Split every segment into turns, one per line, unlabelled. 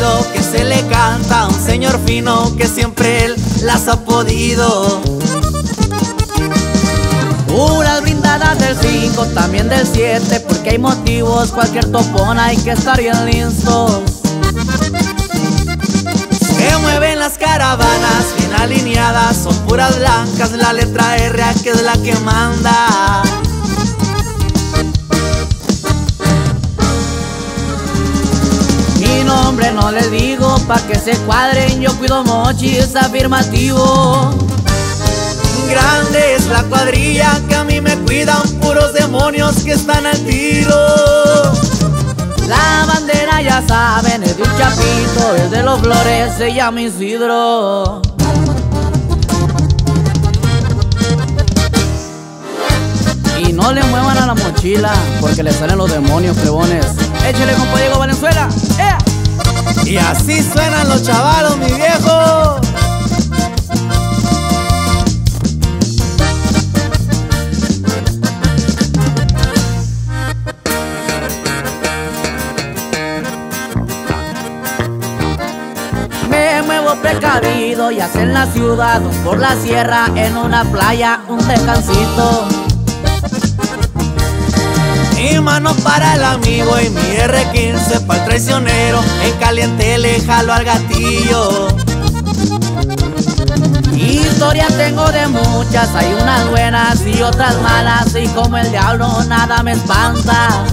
lo que se le canta a un señor fino que siempre él las ha podido.
Puras brindadas del 5, también del 7, porque hay motivos, cualquier topón hay que estar bien listos.
Se mueven las caravanas, bien alineadas, son puras blancas, la letra R que es la que manda.
No les digo pa' que se cuadren, yo cuido mochi, es afirmativo.
Grande es la cuadrilla que a mí me cuidan puros demonios que están al tiro.
La bandera ya saben, es de un chapito, es de los flores, se llama Isidro. Y no le muevan a la mochila, porque le salen los demonios, plebones. Échale, compa Diego Valenzuela. ¡Ea!
Y así suenan los chavalos, mi viejo.
Me muevo precavido, ya sea en la ciudad por la sierra, en una playa, un descansito.
Para el amigo y mi R15 para el traicionero. En caliente le jalo al gatillo.
Historias tengo de muchas, hay unas buenas y otras malas, y como el diablo nada me espanta.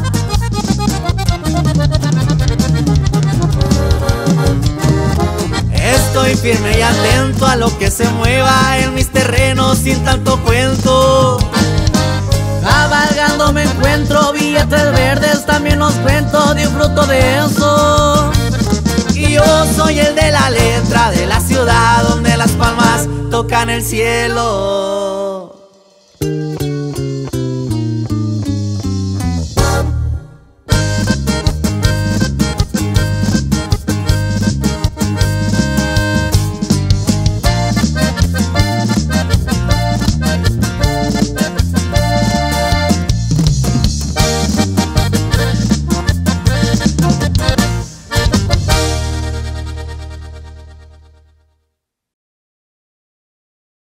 Estoy firme y atento a lo que se mueva en mis terrenos sin tanto cuento.
Cabalgando me encuentro billetes verdes, también los cuento, disfruto de eso.
Y yo soy el de la letra de la ciudad donde las palmas tocan el cielo.